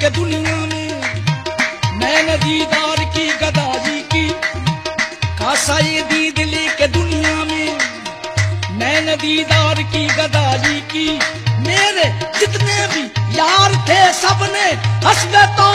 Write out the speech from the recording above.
के दुनिया में मैंने दीदार की, गदारी की कासा ये दीद लेके दुनिया में मैंने दीदार की, गदारी की। मेरे जितने भी यार थे, सबने हसब तो